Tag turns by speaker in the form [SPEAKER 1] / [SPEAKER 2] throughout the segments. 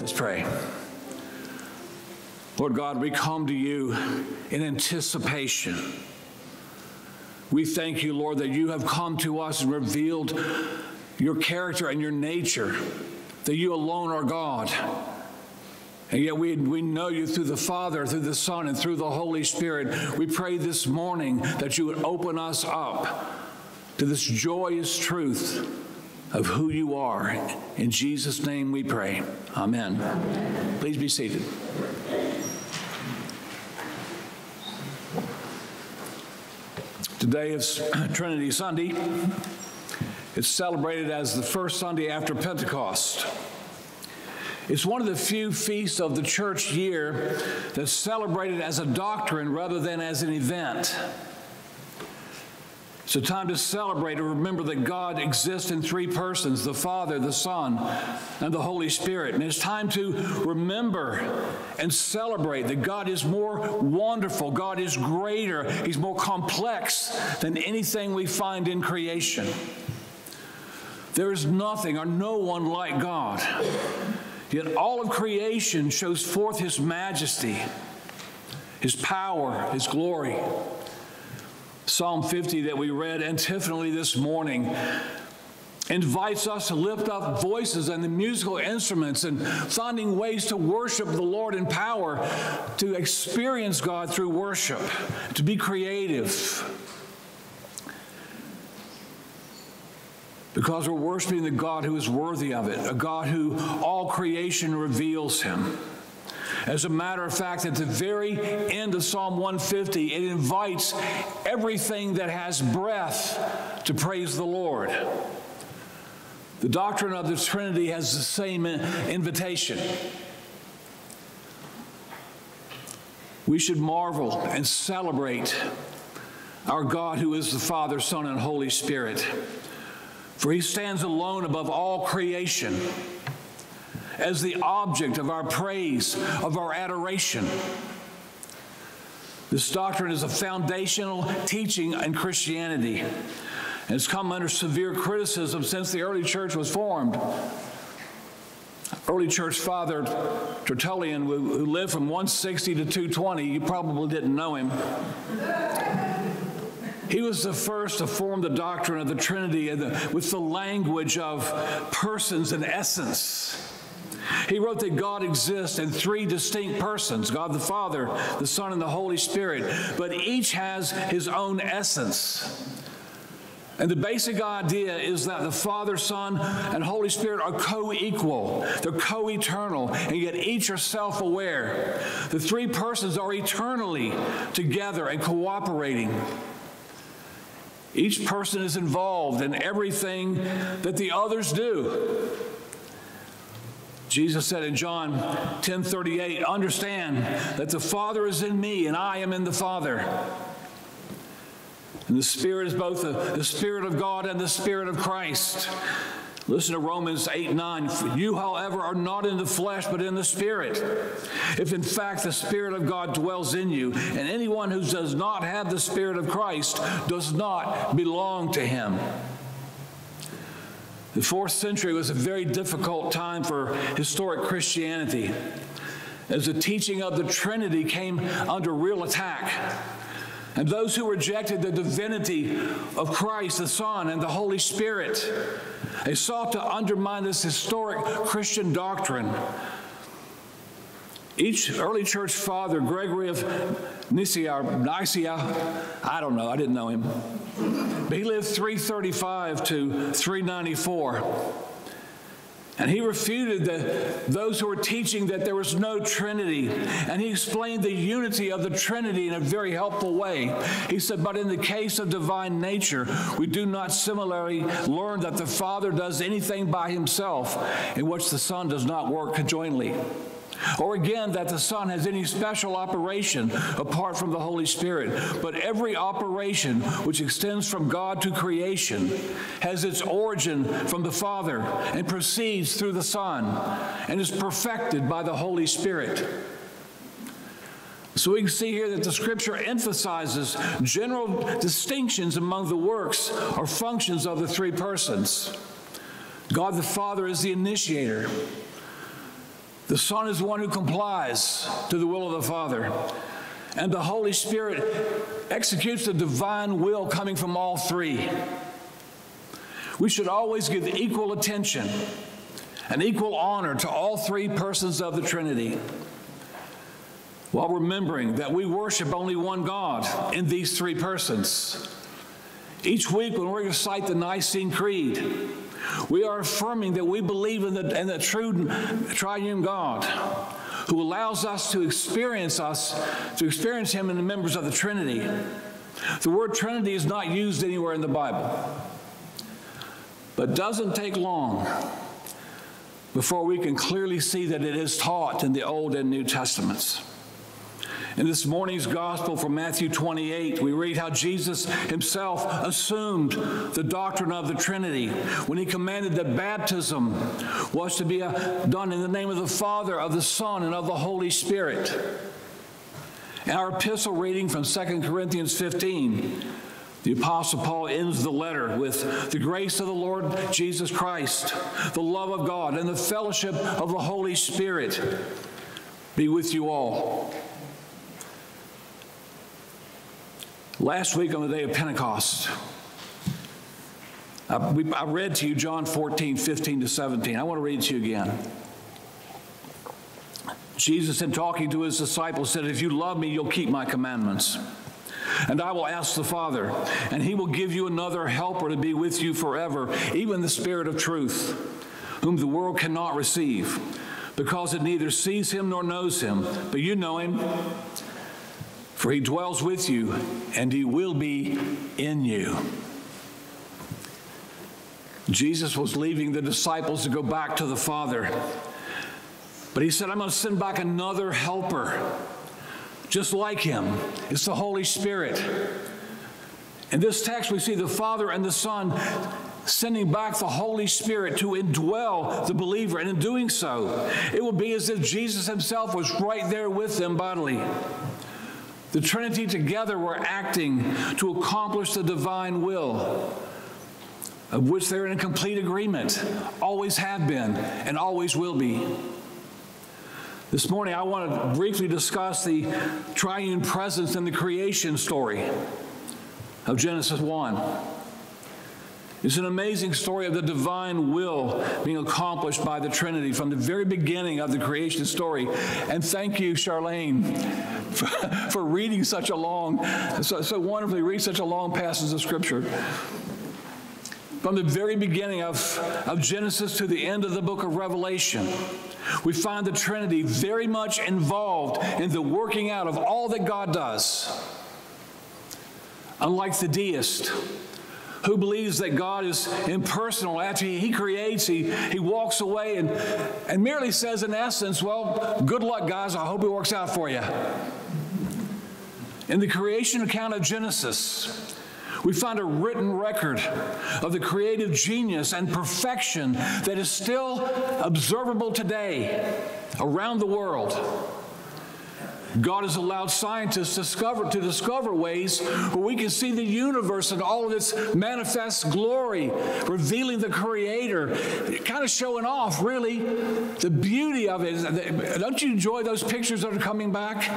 [SPEAKER 1] Let's pray. Lord God, we come to you in anticipation. We thank you, Lord, that you have come to us and revealed your character and your nature, that you alone are God. And yet we, we know you through the Father, through the Son, and through the Holy Spirit. We pray this morning that you would open us up to this joyous truth of who you are. In Jesus' name we pray. Amen. Please be seated. Today is Trinity Sunday. It's celebrated as the first Sunday after Pentecost. It's one of the few feasts of the church year that's celebrated as a doctrine rather than as an event. It's a time to celebrate and remember that God exists in three persons the Father, the Son, and the Holy Spirit. And it's time to remember and celebrate that God is more wonderful, God is greater, He's more complex than anything we find in creation. There is nothing or no one like God. Yet all of creation shows forth his majesty, his power, his glory. Psalm 50 that we read antiphonally this morning invites us to lift up voices and the musical instruments and finding ways to worship the Lord in power, to experience God through worship, to be creative. because we're worshiping the God who is worthy of it, a God who all creation reveals him. As a matter of fact, at the very end of Psalm 150, it invites everything that has breath to praise the Lord. The doctrine of the Trinity has the same invitation. We should marvel and celebrate our God who is the Father, Son, and Holy Spirit. For he stands alone above all creation as the object of our praise, of our adoration. This doctrine is a foundational teaching in Christianity. And it's come under severe criticism since the early church was formed. Early church father Tertullian, who lived from 160 to 220, you probably didn't know him. He was the first to form the doctrine of the Trinity uh, with the language of persons and essence. He wrote that God exists in three distinct persons God the Father, the Son, and the Holy Spirit, but each has his own essence. And the basic idea is that the Father, Son, and Holy Spirit are co equal, they're co eternal, and yet each are self aware. The three persons are eternally together and cooperating. Each person is involved in everything that the others do. Jesus said in John 10 38, understand that the Father is in me and I am in the Father. And the Spirit is both the, the Spirit of God and the Spirit of Christ. Listen to Romans 8 9. You, however, are not in the flesh, but in the Spirit. If in fact the Spirit of God dwells in you, and anyone who does not have the Spirit of Christ does not belong to him. The fourth century was a very difficult time for historic Christianity as the teaching of the Trinity came under real attack. And those who rejected the divinity of Christ, the Son, and the Holy Spirit they sought to undermine this historic Christian doctrine. Each early church father, Gregory of Nyssa, Nicaea, I don't know, I didn't know him, but he lived 335 to 394. And he refuted the, those who were teaching that there was no Trinity. And he explained the unity of the Trinity in a very helpful way. He said, But in the case of divine nature, we do not similarly learn that the Father does anything by himself in which the Son does not work conjointly. Or again, that the Son has any special operation apart from the Holy Spirit. But every operation which extends from God to creation has its origin from the Father and proceeds through the Son and is perfected by the Holy Spirit. So we can see here that the scripture emphasizes general distinctions among the works or functions of the three persons. God the Father is the initiator. The Son is one who complies to the will of the Father. And the Holy Spirit executes the divine will coming from all three. We should always give equal attention and equal honor to all three persons of the Trinity while remembering that we worship only one God in these three persons. Each week, when we recite the Nicene Creed, we are affirming that we believe in the, in the true triune God who allows us to experience us, to experience Him in the members of the Trinity. The word Trinity is not used anywhere in the Bible, but doesn't take long before we can clearly see that it is taught in the Old and New Testaments. In this morning's gospel from Matthew 28, we read how Jesus himself assumed the doctrine of the Trinity when he commanded that baptism was to be uh, done in the name of the Father, of the Son, and of the Holy Spirit. In our epistle reading from 2 Corinthians 15, the Apostle Paul ends the letter with the grace of the Lord Jesus Christ, the love of God, and the fellowship of the Holy Spirit be with you all. Last week on the day of Pentecost, I, we, I, read to you John 14, 15 to 17. I want to read to you again. Jesus, in talking to his disciples, said, If you love me, you'll keep my commandments. And I will ask the Father, and he will give you another helper to be with you forever, even the Spirit of truth, whom the world cannot receive, because it neither sees him nor knows him. But you know him for he dwells with you and he will be in you. Jesus was leaving the disciples to go back to the Father. But he said, I'm going to send back another helper, just like him. It's the Holy Spirit. In this text, we see the Father and the Son sending back the Holy Spirit to indwell the believer. And in doing so, it will be as if Jesus himself was right there with them bodily. The Trinity together were acting to accomplish the divine will, of which they're in complete agreement, always have been, and always will be. This morning, I want to briefly discuss the triune presence in the creation story of Genesis 1. It's an amazing story of the divine will being accomplished by the Trinity from the very beginning of the creation story. And thank you, Charlene, for, for reading such a long, so, so wonderfully read such a long passage of Scripture. From the very beginning of, of Genesis to the end of the book of Revelation, we find the Trinity very much involved in the working out of all that God does. Unlike the deist, who believes that God is impersonal. After he, creates, he, he walks away and, and merely says, in essence, Well, good luck, guys. I hope it works out for you. In the creation account of Genesis, we find a written record of the creative genius and perfection that is still observable today around the world. God has allowed scientists to discover, to discover ways where we can see the universe and all of its manifest glory, revealing the Creator, kind of showing off, really, the beauty of it. Don't you enjoy those pictures that are coming back?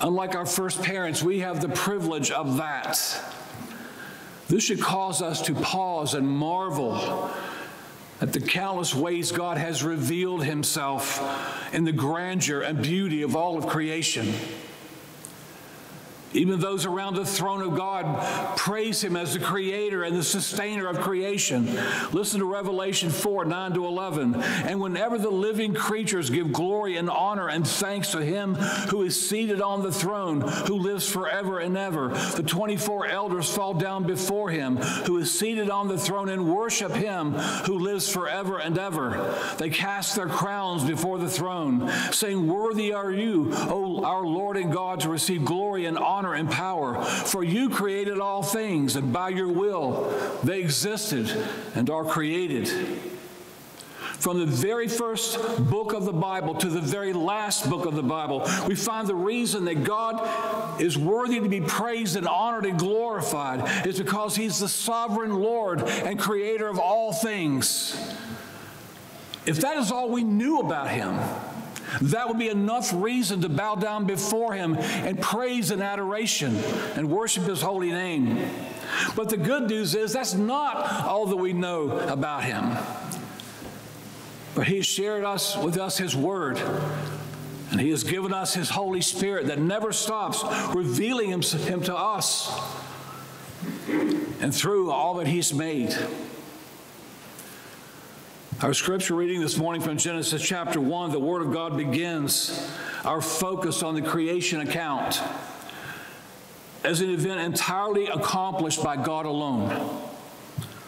[SPEAKER 1] Unlike our first parents, we have the privilege of that. This should cause us to pause and marvel at the countless ways God has revealed himself in the grandeur and beauty of all of creation. Even those around the throne of God praise him as the creator and the sustainer of creation. Listen to Revelation 4 9 to 11. And whenever the living creatures give glory and honor and thanks to him who is seated on the throne, who lives forever and ever, the 24 elders fall down before him who is seated on the throne and worship him who lives forever and ever. They cast their crowns before the throne, saying, Worthy are you, O our Lord and God, to receive glory and honor honor and power. For you created all things, and by your will they existed and are created. From the very first book of the Bible to the very last book of the Bible, we find the reason that God is worthy to be praised and honored and glorified is because He's the sovereign Lord and creator of all things. If that is all we knew about him, that would be enough reason to bow down before him and praise and adoration and worship his holy name. But the good news is that's not all that we know about him. But he has shared us with us his word. And he has given us his Holy Spirit that never stops revealing him, him to us and through all that he's made. Our scripture reading this morning from Genesis chapter 1, the Word of God begins our focus on the creation account as an event entirely accomplished by God alone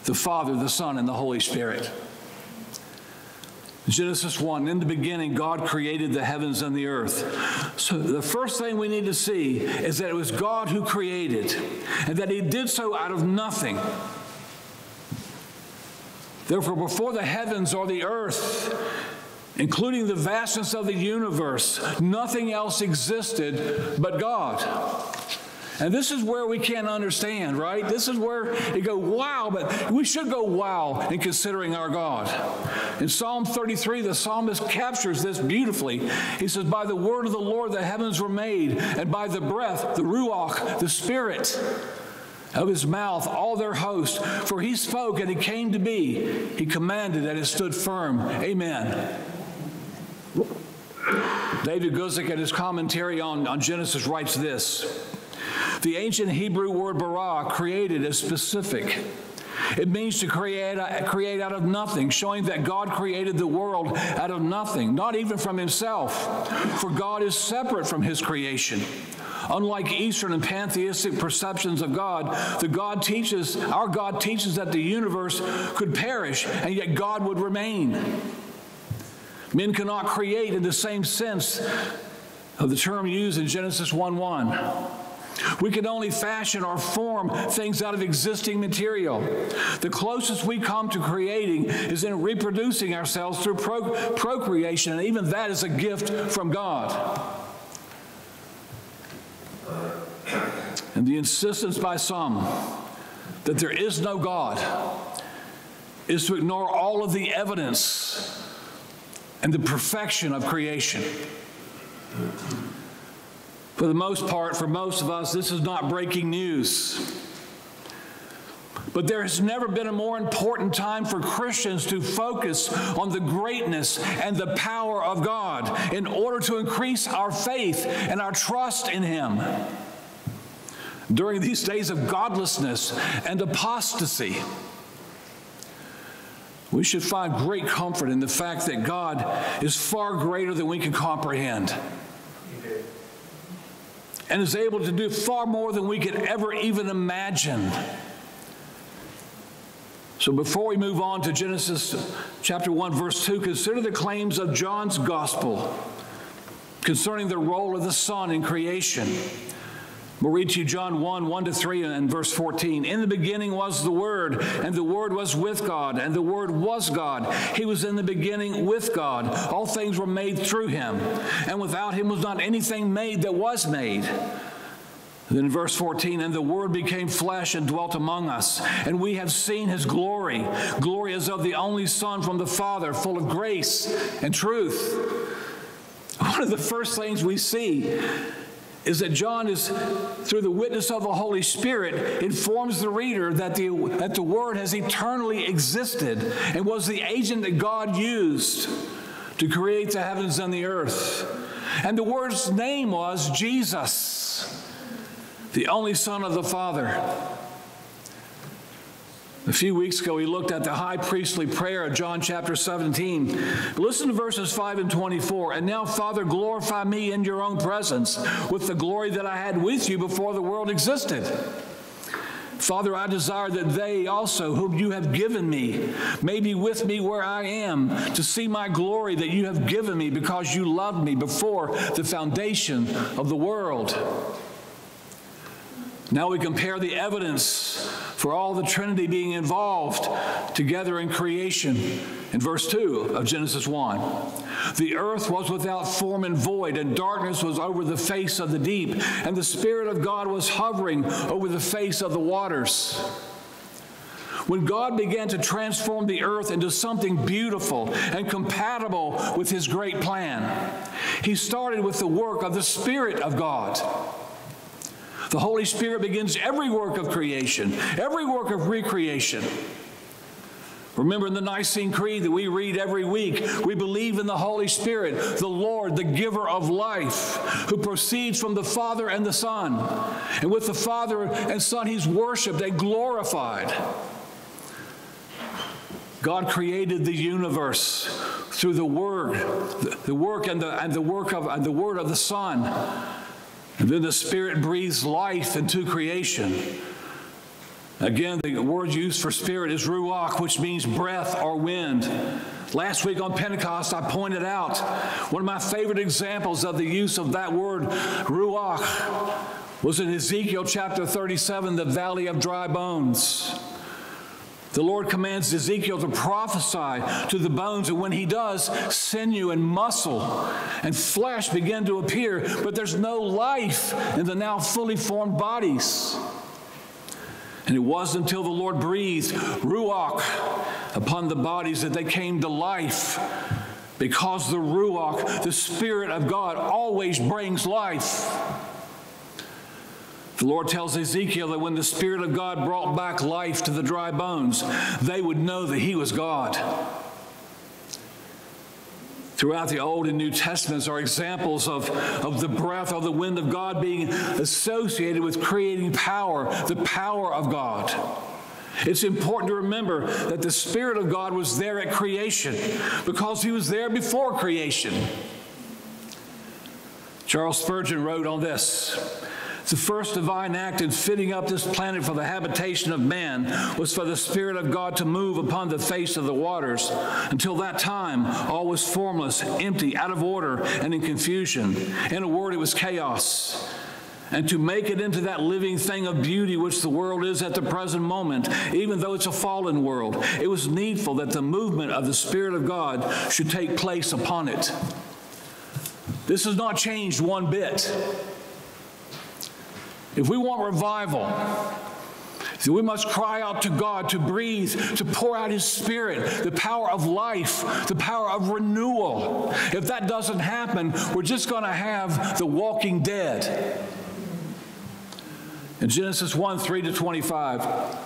[SPEAKER 1] the Father, the Son, and the Holy Spirit. Genesis 1, in the beginning, God created the heavens and the earth. So the first thing we need to see is that it was God who created, and that He did so out of nothing. Therefore, before the heavens or the earth, including the vastness of the universe, nothing else existed but God. And this is where we can't understand, right? This is where you go, wow, but we should go, wow, in considering our God. In Psalm 33, the psalmist captures this beautifully. He says, By the word of the Lord the heavens were made, and by the breath, the Ruach, the Spirit of his mouth all their host. For he spoke and it came to be. He commanded and it stood firm. Amen. David Guzik, in his commentary on, on Genesis, writes this The ancient Hebrew word bara, created, is specific. It means to create, uh, create out of nothing, showing that God created the world out of nothing, not even from himself. For God is separate from his creation. Unlike Eastern and pantheistic perceptions of God, the God teaches, our God teaches that the universe could perish and yet God would remain. Men cannot create in the same sense of the term used in Genesis 1 1. We can only fashion or form things out of existing material. The closest we come to creating is in reproducing ourselves through pro- procreation, and even that is a gift from God. And the insistence by some that there is no God is to ignore all of the evidence and the perfection of creation. For the most part, for most of us, this is not breaking news. But there has never been a more important time for Christians to focus on the greatness and the power of God in order to increase our faith and our trust in Him. During these days of godlessness and apostasy, we should find great comfort in the fact that God is far greater than we can comprehend and is able to do far more than we could ever even imagine. So before we move on to Genesis chapter 1, verse 2, consider the claims of John's gospel concerning the role of the Son in creation. We'll read you John 1 1 to 3 and verse 14. In the beginning was the Word, and the Word was with God, and the Word was God. He was in the beginning with God. All things were made through him, and without him was not anything made that was made. Then verse 14, and the Word became flesh and dwelt among us, and we have seen his glory. Glory as of the only Son from the Father, full of grace and truth. One of the first things we see is that John is, through the witness of the Holy Spirit, informs the reader that the, that the Word has eternally existed and was the agent that God used to create the heavens and the earth. And the Word's name was Jesus, the only Son of the Father. A few weeks ago, we looked at the high priestly prayer of John chapter 17. Listen to verses 5 and 24. And now, Father, glorify me in your own presence with the glory that I had with you before the world existed. Father, I desire that they also, whom you have given me, may be with me where I am, to see my glory that you have given me because you loved me before the foundation of the world. Now we compare the evidence for all the Trinity being involved together in creation in verse 2 of Genesis 1. The earth was without form and void, and darkness was over the face of the deep, and the Spirit of God was hovering over the face of the waters. when God began to transform the earth into something beautiful and compatible with his great plan, he started with the work of the Spirit of God. The Holy Spirit begins every work of creation, every work of recreation. Remember in the Nicene Creed that we read every week, we believe in the Holy Spirit, the Lord, the giver of life, who proceeds from the Father and the Son. And with the Father and Son, he's worshiped and glorified. God created the universe through the Word, the work and the, and the work of and the Word of the Son. And then the Spirit breathes life into creation. Again, the word used for spirit is ruach, which means breath or wind. Last week on Pentecost, I pointed out one of my favorite examples of the use of that word, ruach, was in Ezekiel chapter 37, the valley of dry bones. The Lord commands Ezekiel to prophesy to the bones, and when he does, sinew and muscle and flesh begin to appear, but there's no life in the now fully formed bodies. And it wasn't until the Lord breathed Ruach upon the bodies that they came to life. Because the Ruach, the Spirit of God, always brings life. The Lord tells Ezekiel that when the Spirit of God brought back life to the dry bones, they would know that He was God. Throughout the Old and New Testaments are examples of, of the breath of the wind of God being associated with creating power, the power of God. It's important to remember that the Spirit of God was there at creation because He was there before creation. Charles Spurgeon wrote on this the first divine act in fitting up this planet for the habitation of man was for the Spirit of God to move upon the face of the waters. Until that time, all was formless, empty, out of order, and in confusion. In a word, it was chaos and to make it into that living thing of beauty which the world is at the present moment, even though it's a fallen world, it was needful that the movement of the Spirit of God should take place upon it. This has not changed one bit. If we want revival, so we must cry out to God to breathe, to pour out His Spirit, the power of life, the power of renewal. If that doesn't happen, we're just going to have the walking dead. In Genesis 1 3 to 25,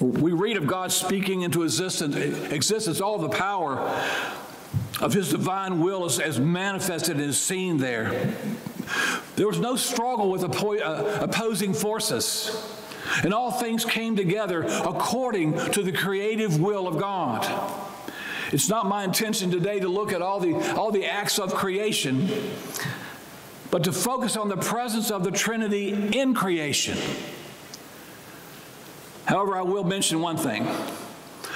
[SPEAKER 1] we read of God speaking into existence, existence all the power of His divine will as, as manifested and seen there. There was no struggle with uh, opposing forces. And all things came together according to the creative will of God. It's not my intention today to look at all the, all the acts of creation, but to focus on the presence of the Trinity in creation. However, I will mention one thing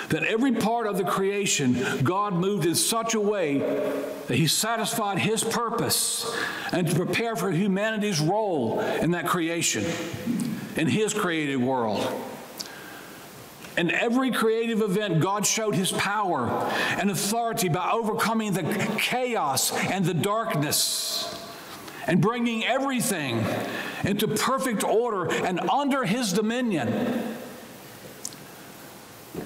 [SPEAKER 1] that every part of the creation, God moved in such a way that He satisfied His purpose and to prepare for humanity's role in that creation, in His created world. In every creative event, God showed His power and authority by overcoming the chaos and the darkness and bringing everything into perfect order and under His dominion.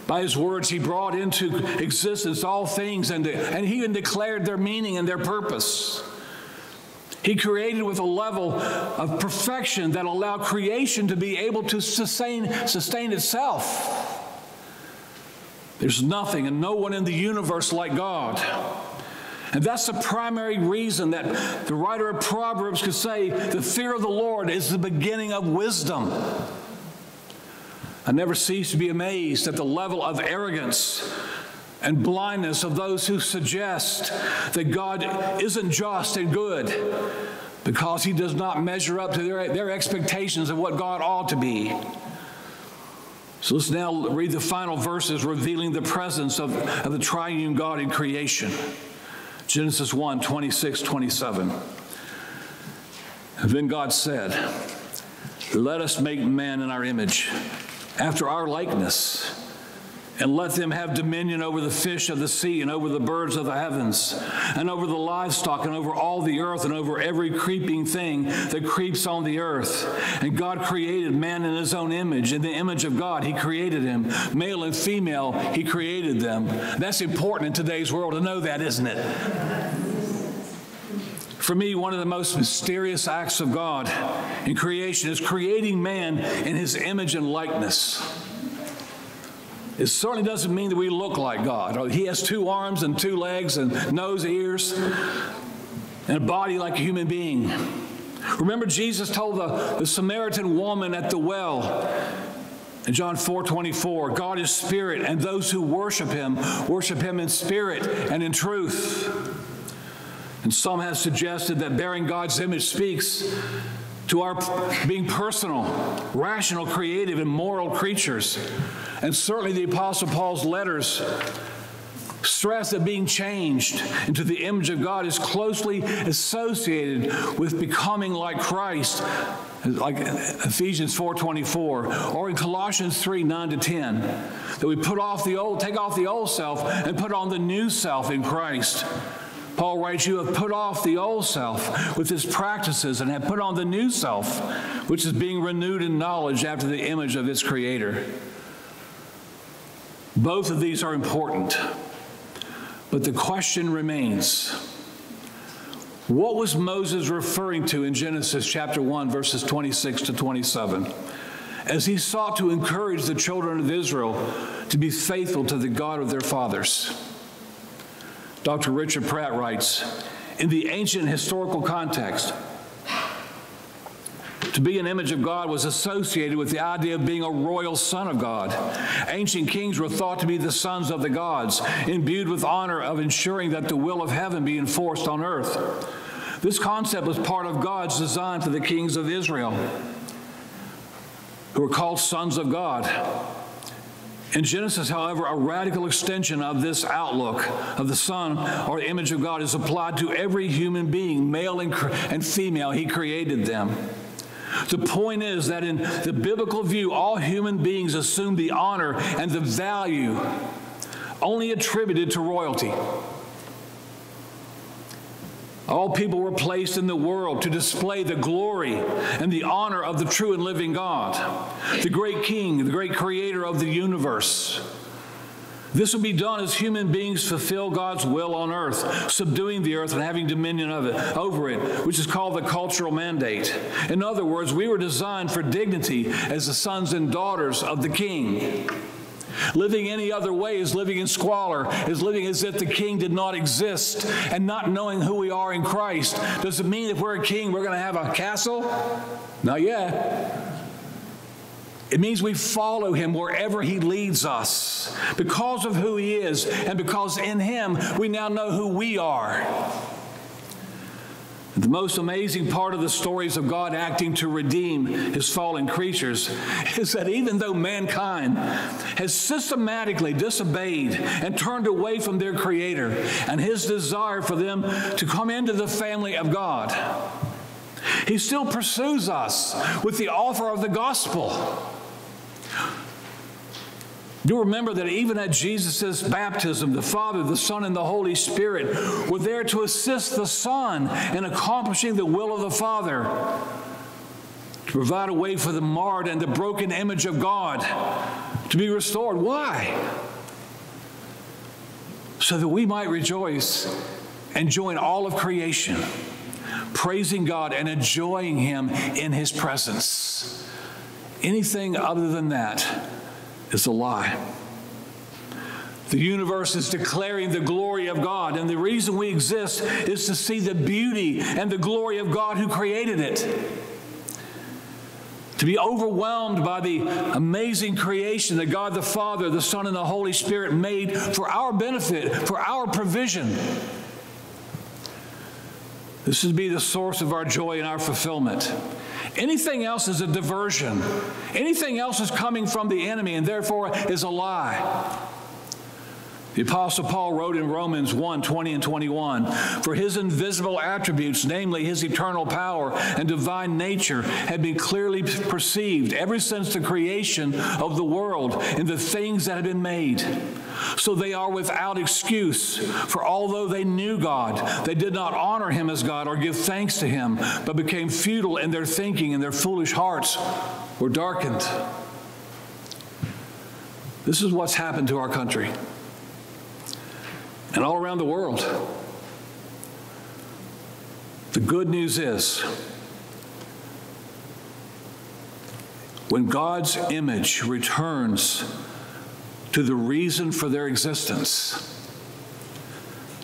[SPEAKER 1] By his words, he brought into existence all things and, and he even declared their meaning and their purpose. He created with a level of perfection that allowed creation to be able to sustain, sustain itself. There's nothing and no one in the universe like God. And that's the primary reason that the writer of Proverbs could say the fear of the Lord is the beginning of wisdom. I never cease to be amazed at the level of arrogance and blindness of those who suggest that God isn't just and good because he does not measure up to their, their expectations of what God ought to be. So let's now read the final verses revealing the presence of, of the triune God in creation. Genesis 1 26, 27. And then God said, Let us make man in our image after our likeness, and let them have dominion over the fish of the sea and over the birds of the heavens and over the livestock and over all the earth and over every creeping thing that creeps on the earth. And God created man in his own image. In the image of God, he created him. Male and female, he created them. That's important in today's world to know that, isn't it? For me, one of the most mysterious acts of God in creation is creating man in his image and likeness. It certainly doesn't mean that we look like God. He has two arms and two legs and nose, ears, and a body like a human being. Remember, Jesus told the, the Samaritan woman at the well in John 4 24, God is spirit, and those who worship him worship him in spirit and in truth. And some have suggested that bearing God's image speaks to our being personal, rational, creative, and moral creatures. And certainly the Apostle Paul's letters stress that being changed into the image of God is closely associated with becoming like Christ, like Ephesians 4:24, or in Colossians 3, 9 to 10, that we put off the old, take off the old self, and put on the new self in Christ. Paul writes, You have put off the old self with its practices and have put on the new self, which is being renewed in knowledge after the image of its creator. Both of these are important, but the question remains what was Moses referring to in Genesis chapter 1, verses 26 to 27? As he sought to encourage the children of Israel to be faithful to the God of their fathers. Dr. Richard Pratt writes In the ancient historical context, to be an image of God was associated with the idea of being a royal son of God. Ancient kings were thought to be the sons of the gods, imbued with honor of ensuring that the will of heaven be enforced on earth. This concept was part of God's design for the kings of Israel, who were called sons of God. In Genesis, however, a radical extension of this outlook of the Son or the image of God is applied to every human being, male and, and female. He created them. The point is that in the biblical view, all human beings assume the honor and the value only attributed to royalty. All people were placed in the world to display the glory and the honor of the true and living God, the great King, the great creator of the universe. This will be done as human beings fulfill God's will on earth, subduing the earth and having dominion of it over it, which is called the cultural mandate. In other words, we were designed for dignity as the sons and daughters of the king. Living any other way is living in squalor, is living as if the king did not exist and not knowing who we are in Christ. Does it mean if we're a king, we're going to have a castle? Not yet. It means we follow him wherever he leads us because of who he is and because in him we now know who we are. The most amazing part of the stories of God acting to redeem his fallen creatures is that even though mankind has systematically disobeyed and turned away from their Creator and his desire for them to come into the family of God, he still pursues us with the offer of the gospel. You remember that even at Jesus' baptism, the Father, the Son, and the Holy Spirit were there to assist the Son in accomplishing the will of the Father, to provide a way for the marred and the broken image of God to be restored. Why? So that we might rejoice and join all of creation, praising God and enjoying Him in His presence. Anything other than that is a lie. The universe is declaring the glory of God, and the reason we exist is to see the beauty and the glory of God who created it. To be overwhelmed by the amazing creation that God the Father, the Son, and the Holy Spirit made for our benefit, for our provision. This would be the source of our joy and our fulfillment. Anything else is a diversion. Anything else is coming from the enemy and therefore is a lie. The Apostle Paul wrote in Romans 1 20 and 21 For his invisible attributes, namely his eternal power and divine nature, had been clearly perceived ever since the creation of the world in the things that had been made. So they are without excuse. For although they knew God, they did not honor him as God or give thanks to him, but became futile in their thinking, and their foolish hearts were darkened. This is what's happened to our country and all around the world. The good news is when God's image returns to the reason for their existence,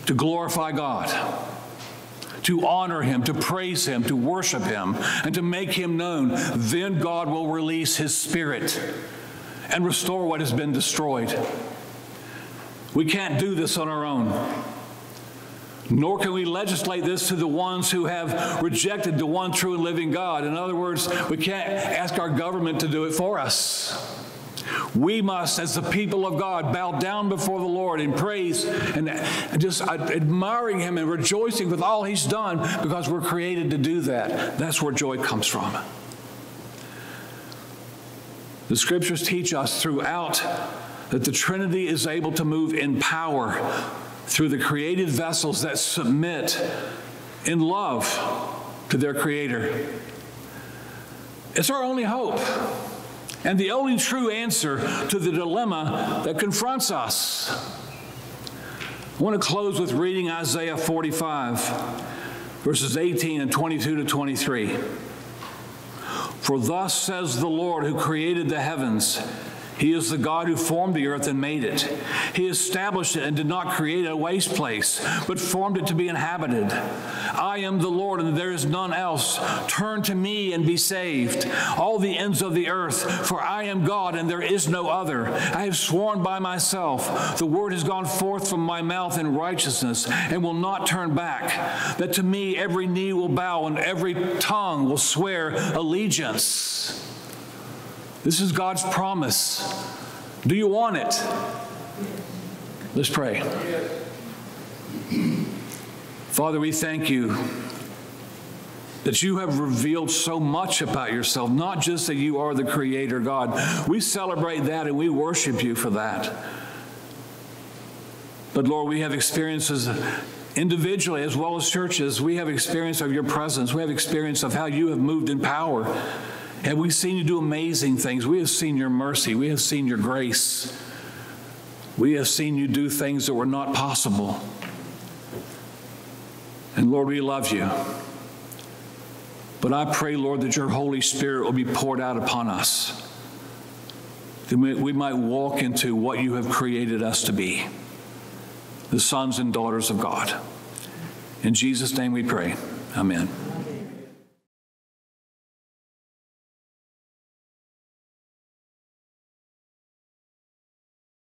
[SPEAKER 1] to glorify God, to honor Him, to praise Him, to worship Him, and to make Him known, then God will release His Spirit and restore what has been destroyed. We can't do this on our own. Nor can we legislate this to the ones who have rejected the one true and living God. In other words, we can't ask our government to do it for us. We must, as the people of God, bow down before the Lord in praise and just admiring Him and rejoicing with all He's done because we're created to do that. That's where joy comes from. The scriptures teach us throughout that the Trinity is able to move in power through the created vessels that submit in love to their Creator. It's our only hope and the only true answer to the dilemma that confronts us. I want to close with reading Isaiah 45, verses 18 and 22 to 23. For thus says the Lord who created the heavens he is the God who formed the earth and made it. He established it and did not create a waste place, but formed it to be inhabited. I am the Lord, and there is none else. Turn to me and be saved, all the ends of the earth, for I am God, and there is no other. I have sworn by myself, the word has gone forth from my mouth in righteousness, and will not turn back, that to me every knee will bow and every tongue will swear allegiance. This is God's promise. Do you want it? Let's pray. Father, we thank you that you have revealed so much about yourself, not just that you are the creator God. We celebrate that and we worship you for that. But Lord, we have experiences individually as well as churches. We have experience of your presence. We have experience of how you have moved in power. Have we seen you do amazing things? We have seen your mercy. We have seen your grace. We have seen you do things that were not possible. And Lord, we love you. But I pray, Lord, that your Holy Spirit will be poured out upon us. That we might walk into what you have created us to be the sons and daughters of God. In Jesus' name we pray. Amen.